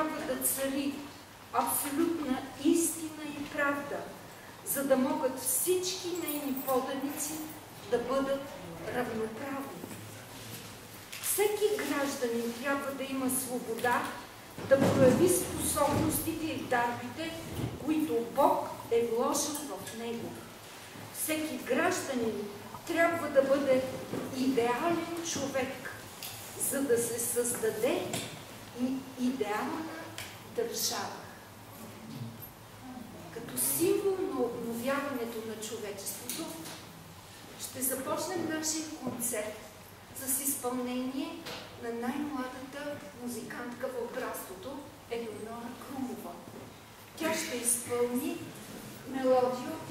трябва да цари абсолютна истина и правда, за да могат всички нейни поданици да бъдат равноправни. Всеки гражданин трябва да има свобода да прояви способностите и дарбите, които Бог е вложил в него. Всеки гражданин трябва да бъде идеален човек, за да се създаде идеална държава. Като символ на обновяването на човечеството, ще започнем нашия концерт с изпълнение на най-младата музикантка в братството Елеонора Крумова. Тя ще изпълни мелодия от